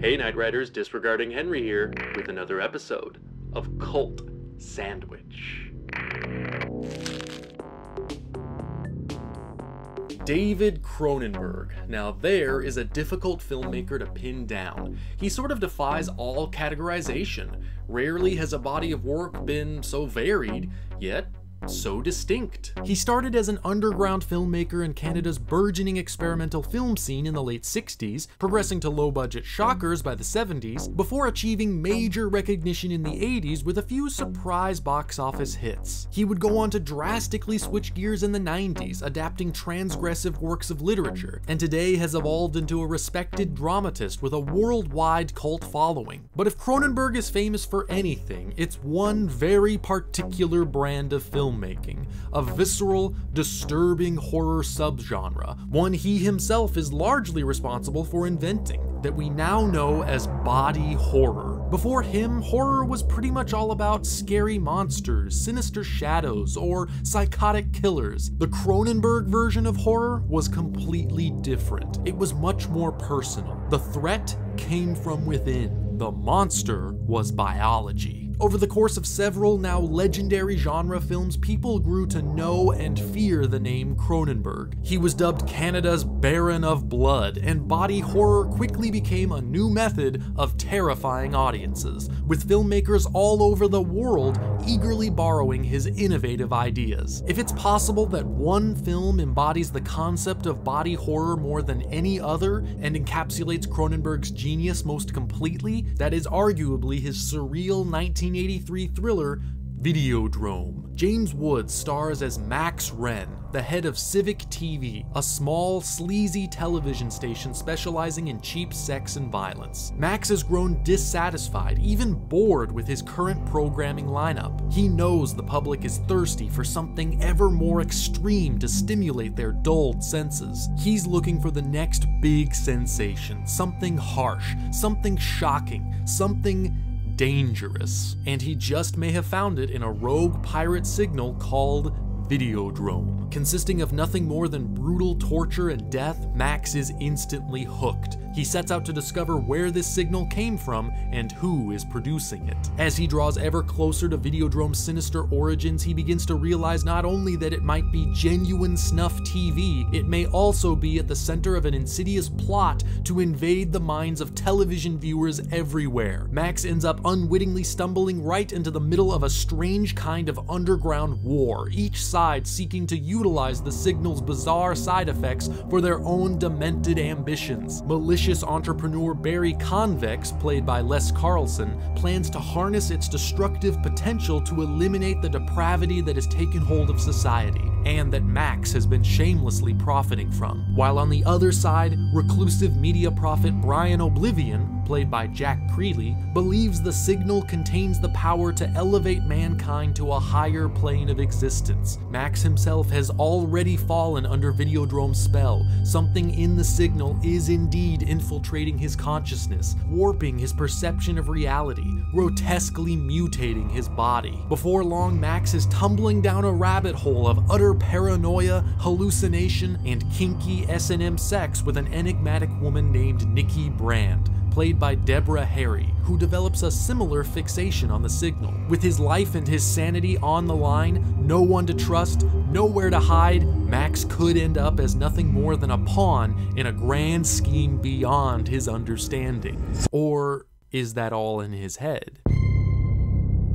Hey Night Riders, Disregarding Henry here with another episode of Cult Sandwich. David Cronenberg. Now, there is a difficult filmmaker to pin down. He sort of defies all categorization. Rarely has a body of work been so varied, yet so distinct. He started as an underground filmmaker in Canada's burgeoning experimental film scene in the late 60s, progressing to low-budget shockers by the 70s, before achieving major recognition in the 80s with a few surprise box office hits. He would go on to drastically switch gears in the 90s, adapting transgressive works of literature, and today has evolved into a respected dramatist with a worldwide cult following. But if Cronenberg is famous for anything, it's one very particular brand of film filmmaking, a visceral, disturbing horror subgenre, one he himself is largely responsible for inventing, that we now know as body horror. Before him, horror was pretty much all about scary monsters, sinister shadows, or psychotic killers. The Cronenberg version of horror was completely different. It was much more personal. The threat came from within. The monster was biology. Over the course of several now legendary genre films, people grew to know and fear the name Cronenberg. He was dubbed Canada's Baron of Blood, and body horror quickly became a new method of terrifying audiences, with filmmakers all over the world eagerly borrowing his innovative ideas. If it's possible that one film embodies the concept of body horror more than any other and encapsulates Cronenberg's genius most completely, that is arguably his surreal 19 1983 thriller Videodrome. James Woods stars as Max Renn, the head of Civic TV, a small, sleazy television station specializing in cheap sex and violence. Max has grown dissatisfied, even bored with his current programming lineup. He knows the public is thirsty for something ever more extreme to stimulate their dulled senses. He's looking for the next big sensation, something harsh, something shocking, something dangerous, and he just may have found it in a rogue pirate signal called Videodrome. Consisting of nothing more than brutal torture and death, Max is instantly hooked. He sets out to discover where this signal came from and who is producing it. As he draws ever closer to Videodrome's sinister origins, he begins to realize not only that it might be genuine snuff TV, it may also be at the center of an insidious plot to invade the minds of television viewers everywhere. Max ends up unwittingly stumbling right into the middle of a strange kind of underground war, each side seeking to utilize the signal's bizarre side effects for their own demented ambitions. Malicious entrepreneur Barry Convex, played by Les Carlson, plans to harness its destructive potential to eliminate the depravity that has taken hold of society, and that Max has been shamelessly profiting from. While on the other side, reclusive media prophet Brian Oblivion, played by Jack Creley, believes the signal contains the power to elevate mankind to a higher plane of existence. Max himself has already fallen under Videodrome's spell. Something in the signal is indeed infiltrating his consciousness, warping his perception of reality, grotesquely mutating his body. Before long, Max is tumbling down a rabbit hole of utter paranoia, hallucination, and kinky S&M sex with an enigmatic woman named Nikki Brand played by Deborah Harry, who develops a similar fixation on the signal. With his life and his sanity on the line, no one to trust, nowhere to hide, Max could end up as nothing more than a pawn in a grand scheme beyond his understanding. Or is that all in his head?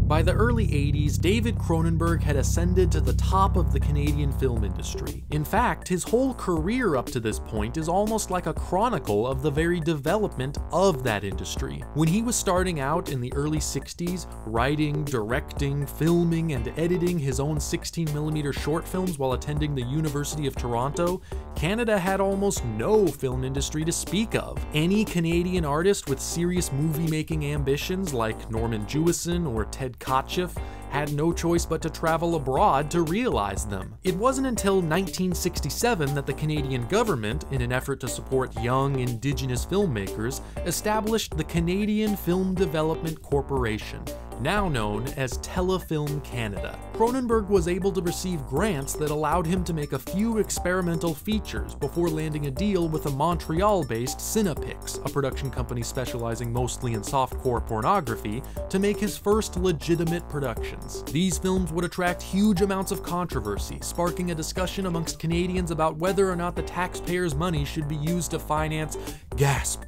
By the early 80s, David Cronenberg had ascended to the top of the Canadian film industry. In fact, his whole career up to this point is almost like a chronicle of the very development of that industry. When he was starting out in the early 60s, writing, directing, filming, and editing his own 16mm short films while attending the University of Toronto, Canada had almost no film industry to speak of. Any Canadian artist with serious movie-making ambitions like Norman Jewison or Ted Kotcheff had no choice but to travel abroad to realize them. It wasn't until 1967 that the Canadian government, in an effort to support young Indigenous filmmakers, established the Canadian Film Development Corporation, now known as Telefilm Canada. Cronenberg was able to receive grants that allowed him to make a few experimental features before landing a deal with a Montreal-based Cinepix, a production company specializing mostly in softcore pornography, to make his first legitimate productions. These films would attract huge amounts of controversy, sparking a discussion amongst Canadians about whether or not the taxpayers' money should be used to finance, gasp,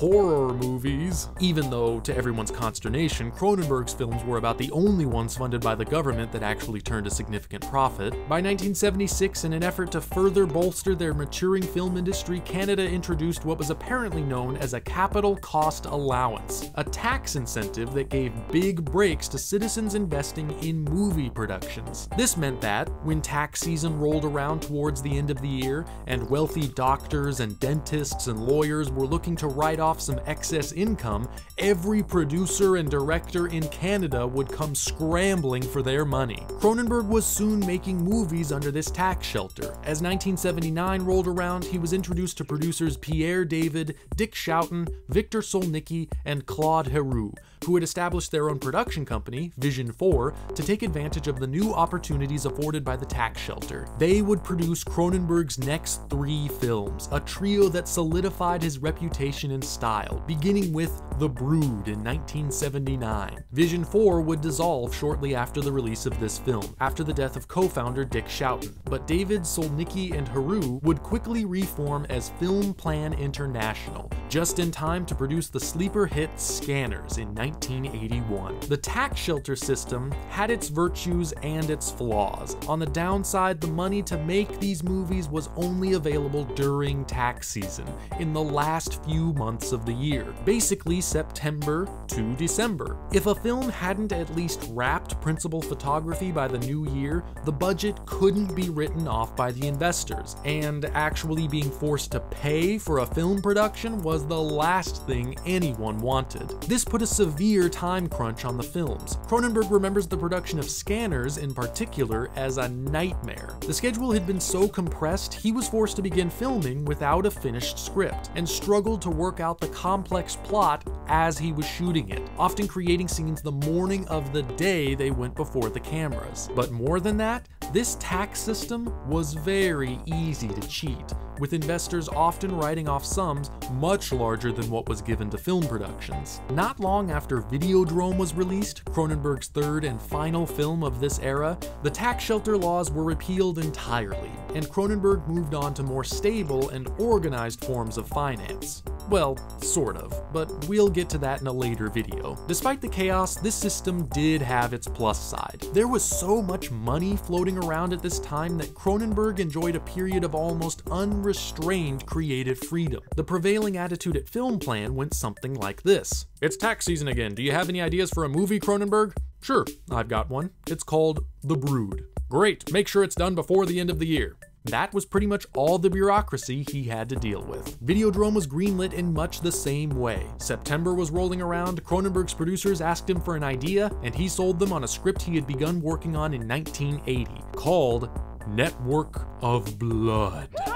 horror movies. Even though, to everyone's consternation, Cronenberg's films were about the only ones funded by the government that actually turned a significant profit. By 1976, in an effort to further bolster their maturing film industry, Canada introduced what was apparently known as a capital cost allowance, a tax incentive that gave big breaks to citizens investing in movie productions. This meant that, when tax season rolled around towards the end of the year, and wealthy doctors and dentists and lawyers were looking to write off off some excess income, every producer and director in Canada would come scrambling for their money. Cronenberg was soon making movies under this tax shelter. As 1979 rolled around, he was introduced to producers Pierre David, Dick Schouten, Victor Solnicki, and Claude Heroux, who had established their own production company, Vision 4, to take advantage of the new opportunities afforded by the tax shelter. They would produce Cronenberg's next three films, a trio that solidified his reputation in style, beginning with The Brood in 1979. Vision 4 would dissolve shortly after the release of this film, after the death of co-founder Dick Schouten, but David, Solnicki, and Heroux would quickly reform as Film Plan International, just in time to produce the sleeper hit Scanners in 1981. The tax shelter system had its virtues and its flaws. On the downside, the money to make these movies was only available during tax season, in the last few months of the year, basically September to December. If a film hadn't at least wrapped principal photography by the new year, the budget couldn't be written off by the investors, and actually being forced to pay for a film production was the last thing anyone wanted. This put a severe time crunch on the films. Cronenberg remembers the production of Scanners in particular as a nightmare. The schedule had been so compressed, he was forced to begin filming without a finished script, and struggled to work out the complex plot as he was shooting it, often creating scenes the morning of the day they went before the cameras. But more than that, this tax system was very easy to cheat, with investors often writing off sums much larger than what was given to film productions. Not long after Videodrome was released, Cronenberg's third and final film of this era, the tax shelter laws were repealed entirely, and Cronenberg moved on to more stable and organized forms of finance. Well, sort of, but we'll get to that in a later video. Despite the chaos, this system did have its plus side. There was so much money floating around at this time that Cronenberg enjoyed a period of almost unrestrained creative freedom. The prevailing attitude at Film Plan went something like this. It's tax season again, do you have any ideas for a movie, Cronenberg? Sure, I've got one. It's called The Brood. Great, make sure it's done before the end of the year. That was pretty much all the bureaucracy he had to deal with. Videodrome was greenlit in much the same way. September was rolling around, Cronenberg's producers asked him for an idea, and he sold them on a script he had begun working on in 1980, called Network of Blood.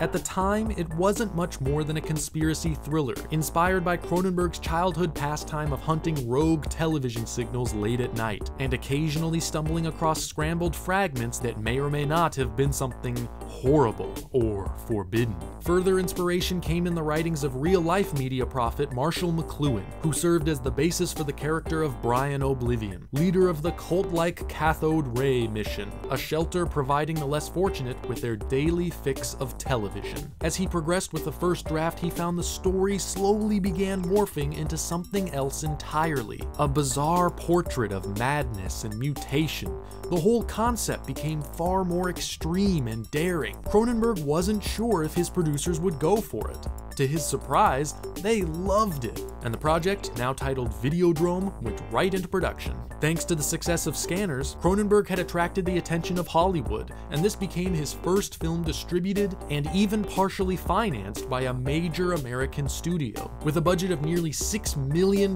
At the time, it wasn't much more than a conspiracy thriller, inspired by Cronenberg's childhood pastime of hunting rogue television signals late at night, and occasionally stumbling across scrambled fragments that may or may not have been something horrible or forbidden. Further inspiration came in the writings of real-life media prophet Marshall McLuhan, who served as the basis for the character of Brian Oblivion, leader of the cult-like Cathode Ray mission, a shelter providing the less fortunate with their daily fix of television television. As he progressed with the first draft, he found the story slowly began morphing into something else entirely. A bizarre portrait of madness and mutation. The whole concept became far more extreme and daring. Cronenberg wasn't sure if his producers would go for it. To his surprise, they loved it, and the project, now titled Videodrome, went right into production. Thanks to the success of Scanners, Cronenberg had attracted the attention of Hollywood, and this became his first film distributed and even partially financed by a major American studio. With a budget of nearly $6 million,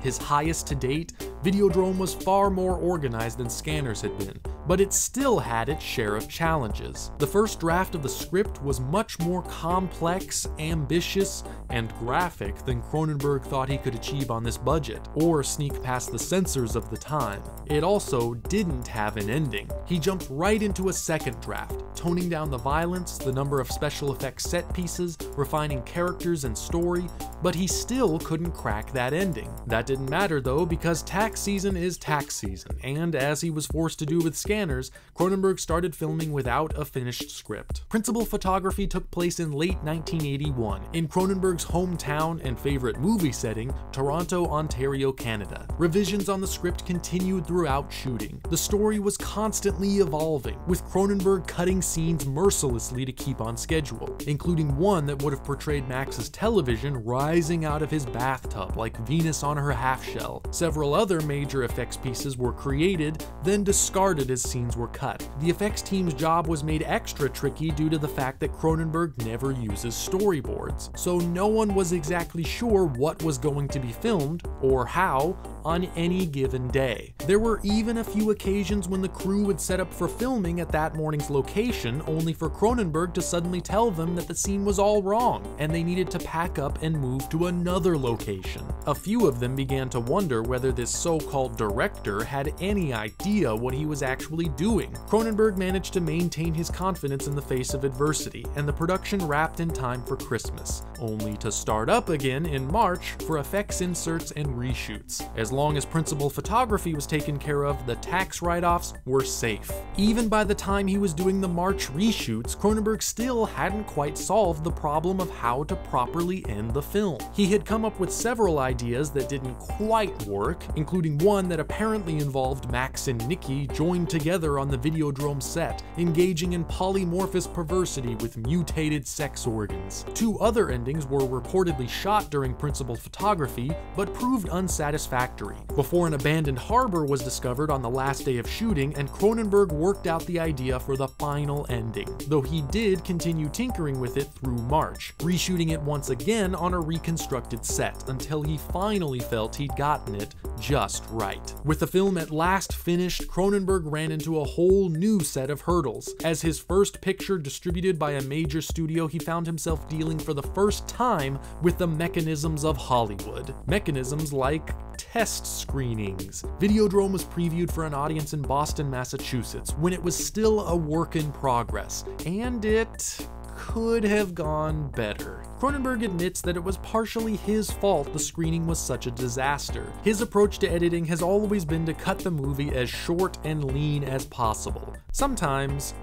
his highest to date, Videodrome was far more organized than Scanners had been, but it still had its share of challenges. The first draft of the script was much more complex, ambitious, and graphic than Cronenberg thought he could achieve on this budget, or sneak past the censors of the time. It also didn't have an ending. He jumped right into a second draft, toning down the violence, the number of special effects set pieces, refining characters and story, but he still couldn't crack that ending. That didn't matter though, because tax season is tax season, and as he was forced to do with Scanners, Cronenberg started filming without a finished script. Principal photography took place in late 1981, in Cronenberg's hometown and favorite movie setting, Toronto, Ontario, Canada. Revisions on the script continued throughout shooting. The story was constantly evolving, with Cronenberg cutting scenes mercilessly to keep on schedule, including one that would have portrayed Max's television rising out of his bathtub like Venus on her half shell. Several other major effects pieces were created, then discarded as scenes were cut. The effects team's job was made extra tricky due to the fact that Cronenberg never uses storyboards, so no one was exactly sure what was going to be filmed, or how, on any given day. There were even a few occasions when the crew would set up for filming at that morning's location, only for Cronenberg to suddenly tell them that the scene was all wrong, and they needed to pack up and move to another location. A few of them began to wonder whether this so-called director had any idea what he was actually doing. Cronenberg managed to maintain his confidence in the face of adversity, and the production wrapped in time for Christmas, only to start up again in March for effects inserts and reshoots. As long as principal photography was taken care of, the tax write-offs were safe. Even by the time he was doing the March reshoots, Cronenberg still hadn't quite solved the problem of how to properly end the film. He had come up with several ideas that didn't quite work, including one that apparently involved Max and Nikki joined together on the Videodrome set, engaging in polymorphous perversity with mutated sex organs. Two other endings were reportedly shot during principal photography, but proved unsatisfactory. Before an abandoned harbor was discovered on the last day of shooting, and Cronenberg worked out the idea for the final ending, though he did continue tinkering with it through March, reshooting it once again on a reconstructed set, until he finally felt he'd gotten it just right. With the film at last finished, Cronenberg ran into a whole new set of hurdles. As his first picture distributed by a major studio, he found himself dealing for the first time with the mechanisms of Hollywood. Mechanisms like test screenings. Videodrome was previewed for an audience in Boston, Massachusetts, when it was still a work in progress, and it could have gone better. Cronenberg admits that it was partially his fault the screening was such a disaster. His approach to editing has always been to cut the movie as short and lean as possible. Sometimes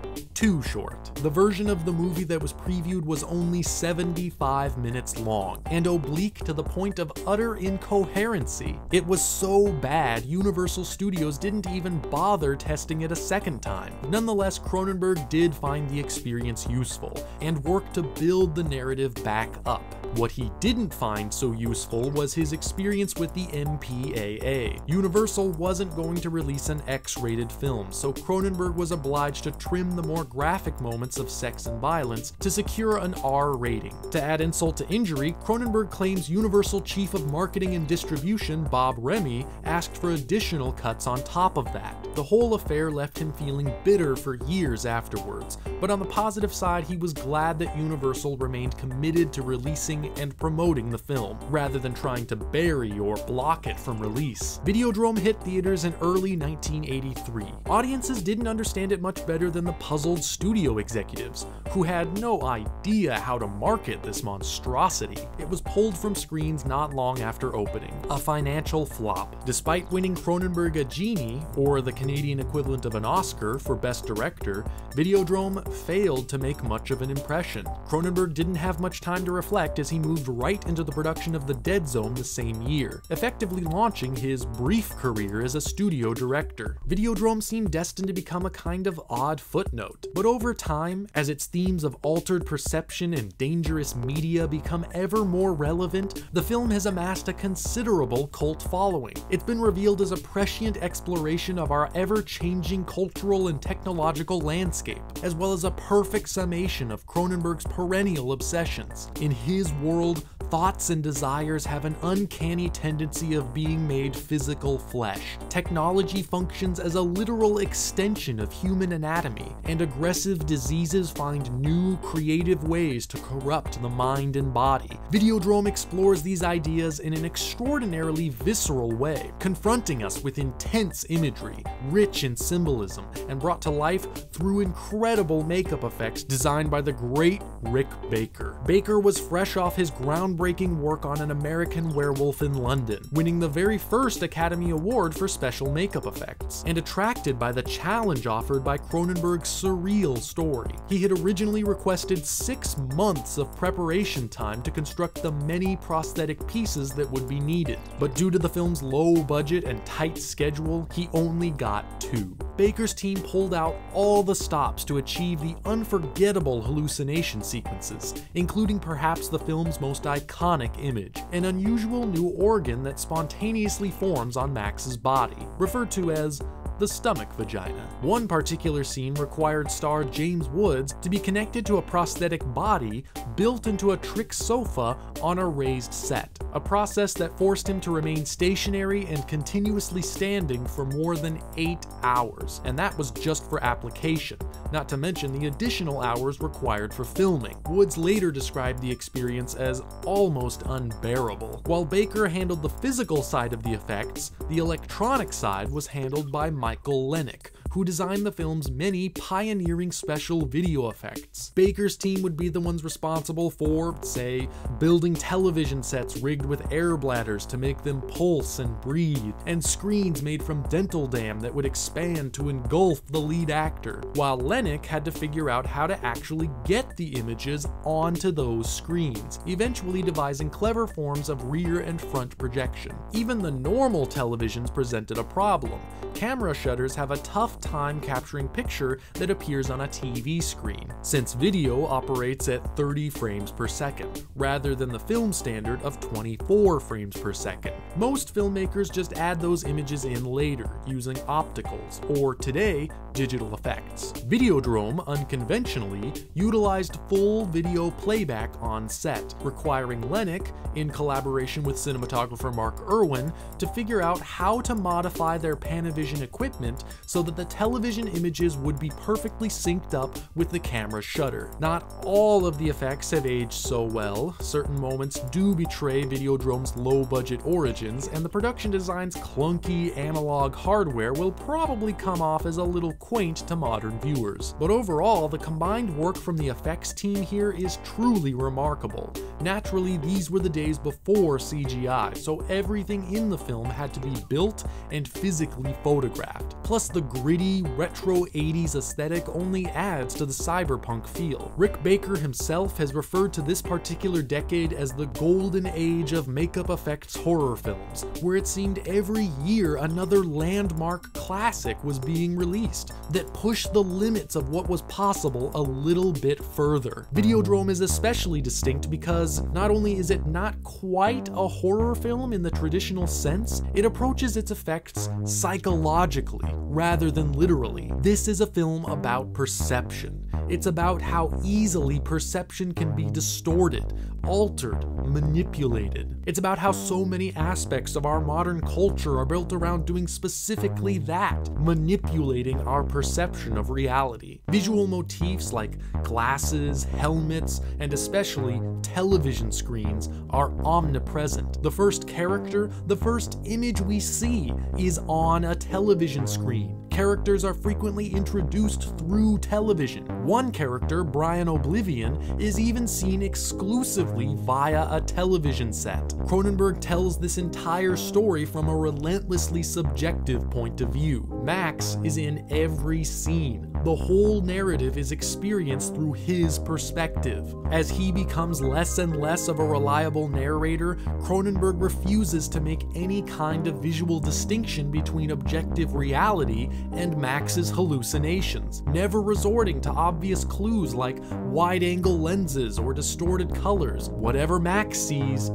too short. The version of the movie that was previewed was only 75 minutes long, and oblique to the point of utter incoherency. It was so bad, Universal Studios didn't even bother testing it a second time. Nonetheless, Cronenberg did find the experience useful, and worked to build the narrative back up. What he didn't find so useful was his experience with the MPAA. Universal wasn't going to release an X-rated film, so Cronenberg was obliged to trim the more graphic moments of sex and violence to secure an R rating. To add insult to injury, Cronenberg claims Universal Chief of Marketing and Distribution Bob Rehme asked for additional cuts on top of that. The whole affair left him feeling bitter for years afterwards, but on the positive side, he was glad that Universal remained committed to releasing and promoting the film, rather than trying to bury or block it from release. Videodrome hit theaters in early 1983. Audiences didn't understand it much better than the puzzled studio executives, who had no idea how to market this monstrosity. It was pulled from screens not long after opening, a financial flop. Despite winning Cronenberg a Genie, or the Canadian equivalent of an Oscar for Best Director, Videodrome failed to make much of an impression. Cronenberg didn't have much time to reflect as he moved right into the production of The Dead Zone the same year, effectively launching his brief career as a studio director. Videodrome seemed destined to become a kind of odd footnote, but over time, as its themes of altered perception and dangerous media become ever more relevant, the film has amassed a considerable cult following. It's been revealed as a prescient exploration of our ever-changing cultural and technological landscape, as well as a perfect summation of Cronenberg's perennial obsessions. In his world, thoughts and desires have an uncanny tendency of being made physical flesh. Technology functions as a literal extension of human anatomy, and aggressive diseases find new, creative ways to corrupt the mind and body. Videodrome explores these ideas in an extraordinarily visceral way, confronting us with intense imagery, rich in symbolism, and brought to life through incredible makeup effects designed by the great Rick Baker. Baker was fresh off his groundbreaking work on An American Werewolf in London, winning the very first Academy Award for special makeup effects, and attracted by the challenge offered by Cronenberg's surreal story. He had originally requested six months of preparation time to construct the many prosthetic pieces that would be needed, but due to the film's low budget and tight schedule, he only got two. Baker's team pulled out all the stops to achieve the unforgettable hallucination sequences, including perhaps the film's most iconic image, an unusual new organ that spontaneously forms on Max's body, referred to as the stomach vagina. One particular scene required star James Woods to be connected to a prosthetic body built into a trick sofa on a raised set, a process that forced him to remain stationary and continuously standing for more than eight hours, and that was just for application, not to mention the additional hours required for filming. Woods later described the experience as almost unbearable. While Baker handled the physical side of the effects, the electronic side was handled by Mike Michael Lennick, who designed the film's many pioneering special video effects. Baker's team would be the ones responsible for, say, building television sets rigged with air bladders to make them pulse and breathe, and screens made from dental dam that would expand to engulf the lead actor, while Lennick had to figure out how to actually get the images onto those screens, eventually devising clever forms of rear and front projection. Even the normal televisions presented a problem. Camera shutters have a tough time capturing picture that appears on a TV screen, since video operates at 30 frames per second, rather than the film standard of 24 frames per second. Most filmmakers just add those images in later, using opticals, or today, digital effects. Videodrome, unconventionally, utilized full video playback on set, requiring Lennick, in collaboration with cinematographer Mark Irwin, to figure out how to modify their Panavision equipment so that the television images would be perfectly synced up with the camera shutter. Not all of the effects have aged so well, certain moments do betray Videodrome's low-budget origins, and the production design's clunky analog hardware will probably come off as a little quaint to modern viewers. But overall, the combined work from the effects team here is truly remarkable. Naturally, these were the days before CGI, so everything in the film had to be built and physically photographed. Plus, the gritty, retro 80s aesthetic only adds to the cyberpunk feel. Rick Baker himself has referred to this particular decade as the golden age of makeup effects horror films, where it seemed every year another landmark classic was being released that pushed the limits of what was possible a little bit further. Videodrome is especially distinct because not only is it not quite a horror film in the traditional sense, it approaches its effects psychologically rather than literally. This is a film about perception. It's about how easily perception can be distorted, altered, manipulated. It's about how so many aspects of our modern culture are built around doing specifically that, manipulating our perception of reality. Visual motifs like glasses, helmets, and especially television screens are omnipresent. The first character, the first image we see is on a television screen characters are frequently introduced through television. One character, Brian Oblivion, is even seen exclusively via a television set. Cronenberg tells this entire story from a relentlessly subjective point of view. Max is in every scene. The whole narrative is experienced through his perspective. As he becomes less and less of a reliable narrator, Cronenberg refuses to make any kind of visual distinction between objective reality and Max's hallucinations, never resorting to obvious clues like wide angle lenses or distorted colors. Whatever Max sees,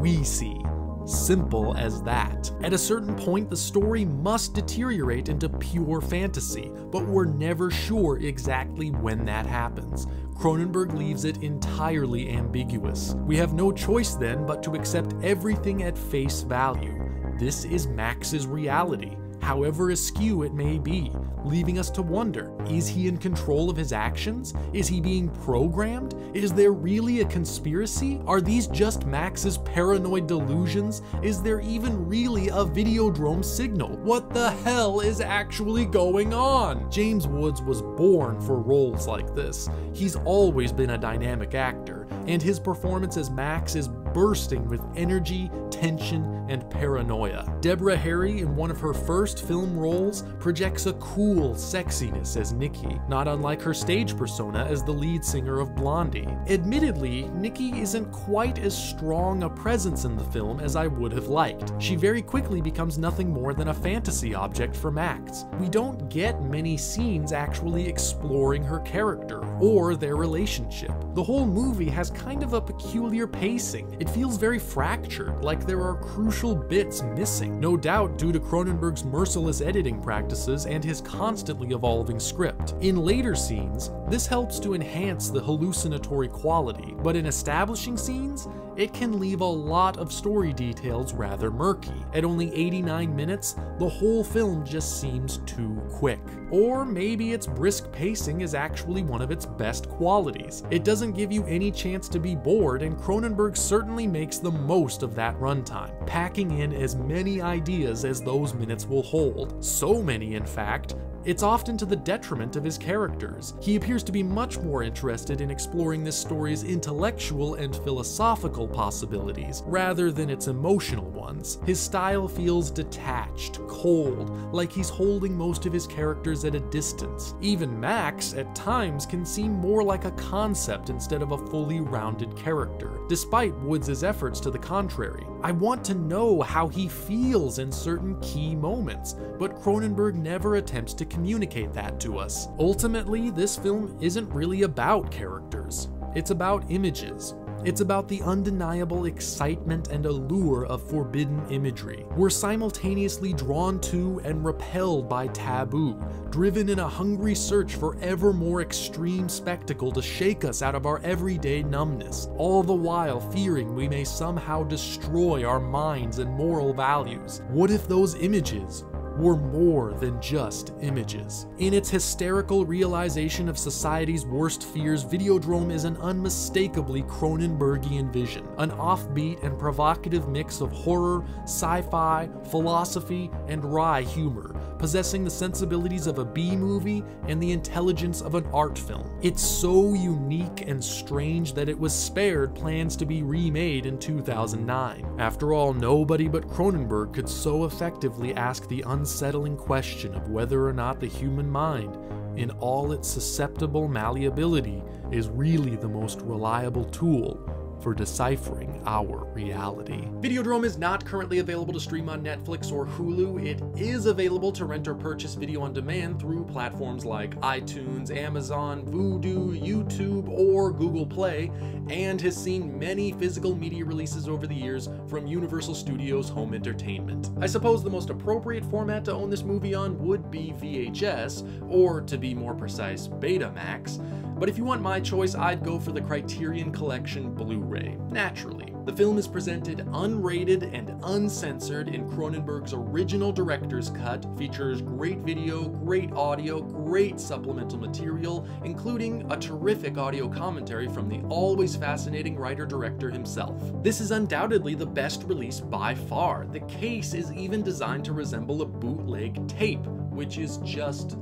we see. Simple as that. At a certain point, the story must deteriorate into pure fantasy, but we're never sure exactly when that happens. Cronenberg leaves it entirely ambiguous. We have no choice then but to accept everything at face value. This is Max's reality however askew it may be, leaving us to wonder is he in control of his actions? Is he being programmed? Is there really a conspiracy? Are these just Max's paranoid delusions? Is there even really a Videodrome signal? What the hell is actually going on? James Woods was born for roles like this. He's always been a dynamic actor, and his performance as Max is bursting with energy, tension, and paranoia. Deborah Harry, in one of her first film roles, projects a cool sexiness as Nikki, not unlike her stage persona as the lead singer of Blondie. Admittedly, Nikki isn't quite as strong a presence in the film as I would have liked. She very quickly becomes nothing more than a fantasy object for Max. We don't get many scenes actually exploring her character or their relationship. The whole movie has kind of a peculiar pacing. It feels very fractured, like there are crucial bits missing, no doubt due to Cronenberg's merciless editing practices and his constantly evolving script. In later scenes, this helps to enhance the hallucinatory quality, but in establishing scenes, it can leave a lot of story details rather murky. At only 89 minutes, the whole film just seems too quick. Or maybe its brisk pacing is actually one of its best qualities. It doesn't give you any chance to be bored, and Cronenberg certainly makes the most of that runtime, packing in as many ideas as those minutes will hold. So many, in fact, it's often to the detriment of his characters. He appears to be much more interested in exploring this story's intellectual and philosophical possibilities, rather than its emotional ones. His style feels detached, cold, like he's holding most of his characters at a distance. Even Max, at times, can seem more like a concept instead of a fully rounded character, despite Woods' efforts to the contrary. I want to know how he feels in certain key moments, but Cronenberg never attempts to communicate that to us. Ultimately, this film isn't really about characters. It's about images, it's about the undeniable excitement and allure of forbidden imagery. We're simultaneously drawn to and repelled by taboo, driven in a hungry search for ever more extreme spectacle to shake us out of our everyday numbness, all the while fearing we may somehow destroy our minds and moral values. What if those images were more than just images. In its hysterical realization of society's worst fears, Videodrome is an unmistakably Cronenbergian vision, an offbeat and provocative mix of horror, sci-fi, philosophy, and wry humor, possessing the sensibilities of a B-movie and the intelligence of an art film. It's so unique and strange that it was spared plans to be remade in 2009. After all, nobody but Cronenberg could so effectively ask the unsettling question of whether or not the human mind, in all its susceptible malleability, is really the most reliable tool for deciphering our reality. Videodrome is not currently available to stream on Netflix or Hulu. It is available to rent or purchase video on demand through platforms like iTunes, Amazon, Vudu, YouTube, or Google Play, and has seen many physical media releases over the years from Universal Studios Home Entertainment. I suppose the most appropriate format to own this movie on would be VHS, or to be more precise, Betamax, but if you want my choice, I'd go for the Criterion Collection Blu-ray, naturally. The film is presented unrated and uncensored in Cronenberg's original director's cut, features great video, great audio, great supplemental material, including a terrific audio commentary from the always fascinating writer-director himself. This is undoubtedly the best release by far. The case is even designed to resemble a bootleg tape, which is just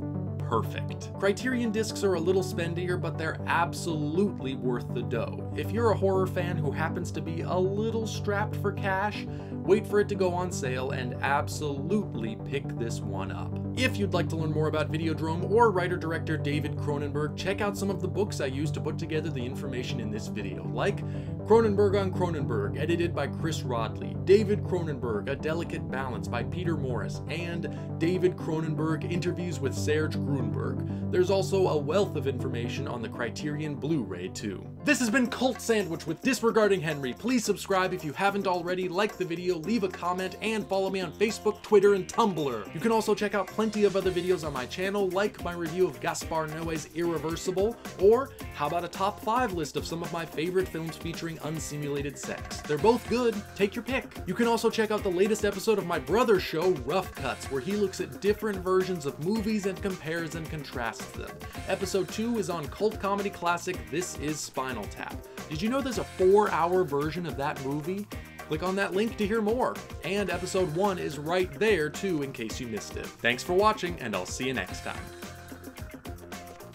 perfect. Criterion discs are a little spendier, but they're absolutely worth the dough. If you're a horror fan who happens to be a little strapped for cash, wait for it to go on sale and absolutely pick this one up. If you'd like to learn more about Videodrome or writer-director David Cronenberg, check out some of the books I used to put together the information in this video, like Cronenberg on Cronenberg, edited by Chris Rodley, David Cronenberg, A Delicate Balance by Peter Morris, and David Cronenberg Interviews with Serge Grunberg. There's also a wealth of information on the Criterion Blu-ray too. This has been Cult Sandwich with Disregarding Henry. Please subscribe if you haven't already, like the video, leave a comment, and follow me on Facebook, Twitter, and Tumblr. You can also check out plenty of other videos on my channel, like my review of Gaspar Noé's Irreversible, or how about a top 5 list of some of my favorite films featuring unsimulated sex? They're both good, take your pick. You can also check out the latest episode of my brother's show, Rough Cuts, where he looks at different versions of movies and compares and contrasts them. Episode 2 is on cult comedy classic This Is Spinal Tap. Did you know there's a 4 hour version of that movie? Click on that link to hear more. And episode 1 is right there too in case you missed it. Thanks for watching and I'll see you next time.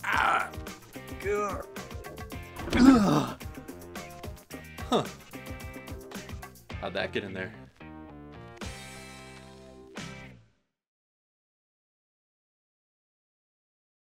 Ah! Good. Huh. How'd that get in there?